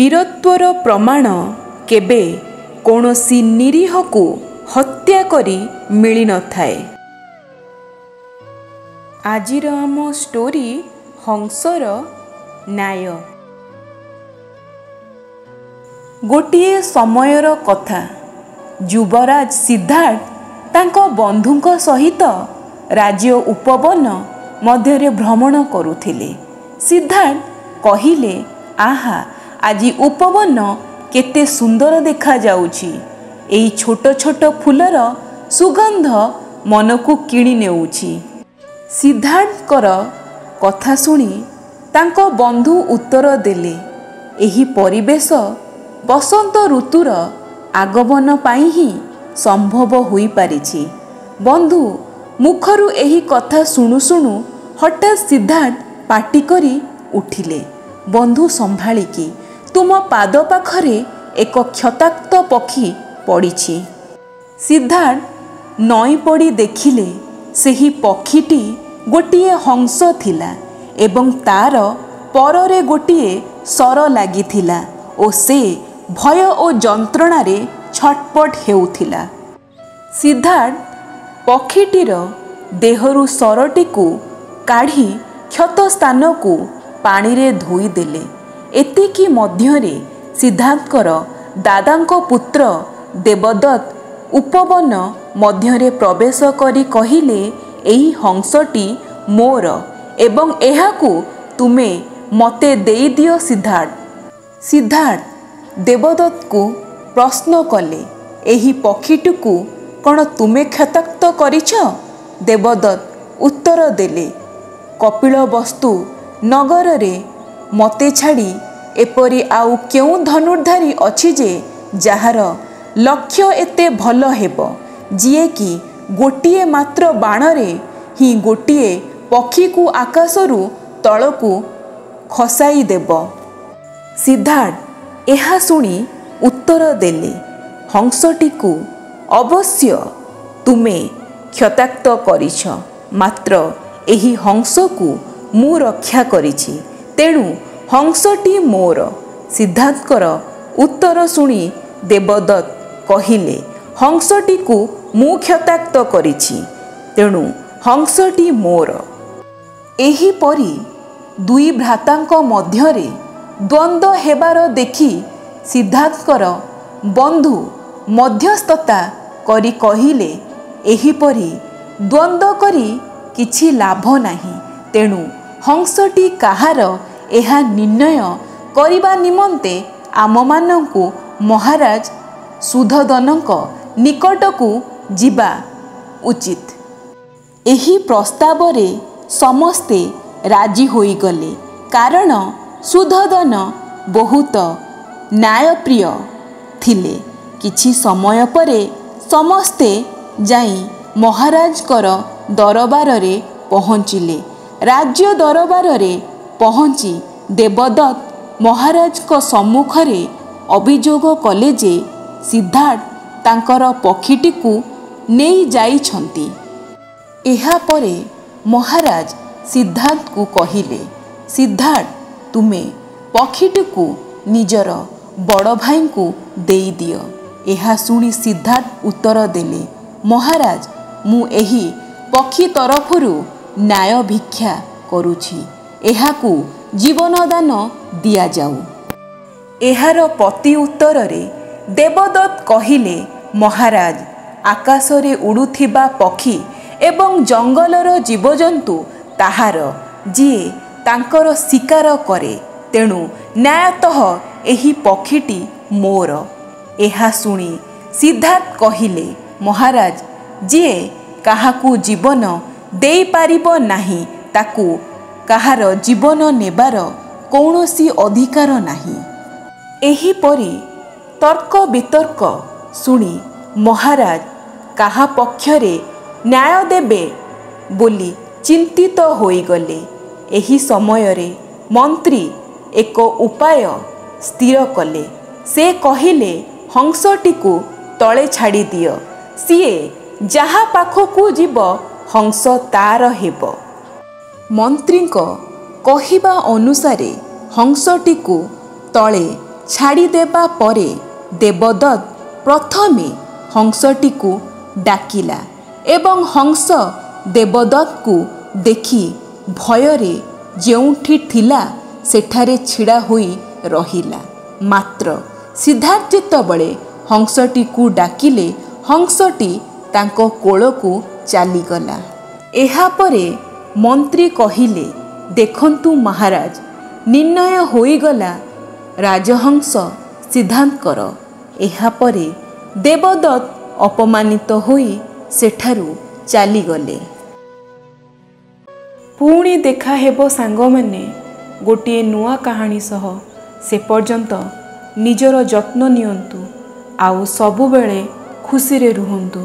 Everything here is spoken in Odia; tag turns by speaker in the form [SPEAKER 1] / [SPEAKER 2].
[SPEAKER 1] ବୀରତ୍ୱର ପ୍ରମାଣ କେବେ କୌଣସି ନିରୀହକୁ ହତ୍ୟା କରି ମିଳିନଥାଏ। ଆଜିର ଆମ ଷ୍ଟୋରି ହଂସର ନ୍ୟାୟ। ଗୋଟିଏ ସମୟର କଥା। ଯୁବରାଜ ସିଦ୍ଧାର୍ଥ ତାଙ୍କ ବନ୍ଧୁଙ୍କ ସହିତ ରାଜ୍ୟ ଉପବନ ମଧ୍ୟରେ ଭ୍ରମଣ କରୁଥିଲେ। ସିଦ୍ଧାର୍ଥ କହିଲେ ଆହା ଆଜି ଉପବନ କେତେ ସୁନ୍ଦର ଦେଖାଯାଉଛି। ଏଇ ଛୋଟ ଛୋଟ ଫୁଲର ସୁଗନ୍ଧ ମନକୁ କିଣି ନେଉଛି। ସିଦ୍ଧାର୍ଥଙ୍କର କଥା ଶୁଣି ତାଙ୍କ ବନ୍ଧୁ ଉତ୍ତର ଦେଲେ ଏହି ପରିବେଶ ବସନ୍ତ ଋତୁର ଆଗମନ ପାଇଁ ହିଁ ସମ୍ଭବ ହୋଇପାରିଛି। ବନ୍ଧୁ ମୁଖରୁ ଏହି କଥା ଶୁଣୁ ଶୁଣୁ ହଠାତ୍ ସିଦ୍ଧାର୍ଥ ପାଟି କରି ଉଠିଲେ ବନ୍ଧୁ ସମ୍ଭାଳିକି ତୁମ ପାଦ ପାଖରେ ଏକ କ୍ଷତାକ୍ତ ପକ୍ଷୀ ପଡ଼ିଛି। ସିଦ୍ଧାର୍ଥ ନଈ ପଡ଼ି ଦେଖିଲେ ସେହି ପକ୍ଷୀଟି ଗୋଟିଏ ହଂସ ଥିଲା ଏବଂ ତାର ପରରେ ଗୋଟିଏ ସର ଲାଗିଥିଲା ଓ ସେ ଭୟ ଓ ଯନ୍ତ୍ରଣାରେ ଛଟପଟ ହେଉଥିଲା। ସିଦ୍ଧାର୍ଥ ପକ୍ଷୀଟିର ଦେହରୁ ସରଟିକୁ କାଢ଼ି କ୍ଷତ ସ୍ଥାନକୁ ପାଣିରେ ଧୋଇଦେଲେ। ଏତିକି ମଧ୍ୟରେ ସିଦ୍ଧାର୍ଥଙ୍କର ଦାଦାଙ୍କ ପୁତ୍ର ଦେବଦତ୍ତ ଉପବନ ମଧ୍ୟରେ ପ୍ରବେଶ କରି କହିଲେ ଏହି ହଂସଟି ମୋର ଏବଂ ଏହାକୁ ତୁମେ ମୋତେ ଦେଇଦିଅ ସିଦ୍ଧାର୍ଥ ସିଦ୍ଧାର୍ଥ ଦେବଦତ୍ତକୁ ପ୍ରଶ୍ନ କଲେ ଏହି ପକ୍ଷୀଟିକୁ କ'ଣ ତୁମେ କ୍ଷତାକ୍ତ କରିଛ ଦେବଦତ୍ତ ଉତ୍ତର ଦେଲେ କପିଳବସ୍ତୁ ନଗରରେ ମୋତେ ଛାଡ଼ି ଏପରି ଆଉ କେଉଁ ଧନୁର୍ଦ୍ଧାରୀ ଅଛି ଯେ ଯାହାର ଲକ୍ଷ୍ୟ ଏତେ ଭଲ ହେବ? ଯିଏକି ଗୋଟିଏ ମାତ୍ର ବାଣରେ ହିଁ ଗୋଟିଏ ପକ୍ଷୀକୁ ଆକାଶରୁ ତଳକୁ ଖସାଇ ଦେବ ସିଦ୍ଧାର୍ଥ ଏହା ଶୁଣି ଉତ୍ତର ଦେଲେ ହଂସଟିକୁ ଅବଶ୍ୟ ତୁମେ କ୍ଷତାକ୍ତ କରିଛ ମାତ୍ର ଏହି ହଂସକୁ ମୁଁ ରକ୍ଷା କରିଛି। ତେଣୁ ହଂସଟି ମୋର। ସିଦ୍ଧାର୍ଥଙ୍କର ଉତ୍ତର ଶୁଣି ଦେବଦତ୍ତ କହିଲେ ହଂସଟିକୁ ମୁଁ କ୍ଷତାକ୍ତ କରିଛି ତେଣୁ ହଂସଟି ମୋର ଏହିପରି ଦୁଇ ଭ୍ରାତାଙ୍କ ମଧ୍ୟରେ ଦ୍ୱନ୍ଦ୍ୱ ହେବାର ଦେଖି ସିଦ୍ଧାର୍ଥଙ୍କର ବନ୍ଧୁ ମଧ୍ୟସ୍ଥତା କରି କହିଲେ ଏହିପରି ଦ୍ୱନ୍ଦ୍ୱ କରି କିଛି ଲାଭ ନାହିଁ ତେଣୁ ହଂସଟି କାହାର ଏହା ନିର୍ଣ୍ଣୟ କରିବା ନିମନ୍ତେ ଆମମାନଙ୍କୁ ମହାରାଜ ସୁଧୋଧନଙ୍କ ନିକଟକୁ ଯିବା ଉଚିତ। ଏହି ପ୍ରସ୍ତାବରେ ସମସ୍ତେ ରାଜି ହୋଇଗଲେ। କାରଣ ସୁଧୋଧନ ବହୁତ ନ୍ୟାୟପ୍ରିୟ ଥିଲେ। କିଛି ସମୟ ପରେ ସମସ୍ତେ ଯାଇ ମହାରାଜଙ୍କର ଦରବାରରେ ପହଞ୍ଚିଲେ। ରାଜ୍ୟ ଦରବାରରେ ପହଞ୍ଚି ଦେବଦତ୍ତ ମହାରାଜଙ୍କ ସମ୍ମୁଖରେ ଅଭିଯୋଗ କଲେ ଯେ ସିଦ୍ଧାର୍ଥ ତାଙ୍କର ପକ୍ଷୀଟିକୁ ନେଇଯାଇଛନ୍ତି ଏହାପରେ ମହାରାଜ ସିଦ୍ଧାର୍ଥକୁ କହିଲେ ସିଦ୍ଧାର୍ଥ ତୁମେ ପକ୍ଷୀଟିକୁ ନିଜର ବଡ଼ ଭାଇଙ୍କୁ ଦେଇଦିଅ ଏହା ଶୁଣି ସିଦ୍ଧାର୍ଥ ଉତ୍ତର ଦେଲେ ମହାରାଜ ମୁଁ ଏହି ପକ୍ଷୀ ତରଫରୁ ନ୍ୟାୟ ଭିକ୍ଷା କରୁଛି। ଏହାକୁ ଜୀବନଦାନ ଦିଆଯାଉ। ଏହାର ପ୍ରତି ଉତ୍ତରରେ ଦେବଦତ୍ତ କହିଲେ ମହାରାଜ ଆକାଶରେ ଉଡ଼ୁଥିବା ପକ୍ଷୀ ଏବଂ ଜଙ୍ଗଲର ଜୀବଜନ୍ତୁ ତାହାର ଯିଏ ତାଙ୍କର ଶିକାର କରେ ତେଣୁ ନ୍ୟାୟତଃ ଏହି ପକ୍ଷୀଟି ମୋର ଏହା ଶୁଣି ସିଦ୍ଧାର୍ଥ କହିଲେ ମହାରାଜ ଯିଏ କାହାକୁ ଜୀବନ ଦେଇପାରିବ ନାହିଁ ତାକୁ କାହାର ଜୀବନ ନେବାର କୌଣସି ଅଧିକାର ନାହିଁ। ଏହିପରି ତର୍କ ବିତର୍କ ଶୁଣି ମହାରାଜ କାହା ପକ୍ଷରେ ନ୍ୟାୟ ଦେବେ ବୋଲି ଚିନ୍ତିତ ହୋଇଗଲେ। ଏହି ସମୟରେ ମନ୍ତ୍ରୀ ଏକ ଉପାୟ ସ୍ଥିର କଲେ। ସେ କହିଲେ ହଂସଟିକୁ ତଳେ ଛାଡ଼ିଦିଅ। ସିଏ ଯାହା ପାଖକୁ ଯିବ ହଂସ ତାର ହେବ। ମନ୍ତ୍ରୀଙ୍କ କହିବା ଅନୁସାରେ ହଂସଟିକୁ ତଳେ ଛାଡ଼ିଦେବା ପରେ ଦେବଦତ୍ତ ପ୍ରଥମେ ହଂସଟିକୁ ଡାକିଲା ଏବଂ ହଂସ ଦେବଦତ୍ତକୁ ଦେଖି ଭୟରେ ଯେଉଁଠି ଥିଲା ସେଠାରେ ଛିଡ଼ା ହୋଇ ରହିଲା। ମାତ୍ର ସିଦ୍ଧାର୍ଥ ଯେତେବେଳେ ହଂସଟିକୁ ଡାକିଲେ ହଂସଟି ତାଙ୍କ କୋଳକୁ ଚାଲିଗଲା। ଏହାପରେ ମନ୍ତ୍ରୀ କହିଲେ ଦେଖନ୍ତୁ ମହାରାଜ ନିର୍ଣ୍ଣୟ ହୋଇଗଲା ରାଜହଂସ ସିଦ୍ଧାନ୍ତଙ୍କର ଏହାପରେ ଦେବଦତ୍ତ ଅପମାନିତ ହୋଇ ସେଠାରୁ ଚାଲିଗଲେ। ପୁଣି ଦେଖା ହେବ ସାଙ୍ଗମାନେ ଗୋଟିଏ ନୂଆ କାହାଣୀ ସହ। ସେ ପର୍ଯ୍ୟନ୍ତ ନିଜର ଯତ୍ନ ନିଅନ୍ତୁ ଆଉ ସବୁବେଳେ ଖୁସିରେ ରୁହନ୍ତୁ।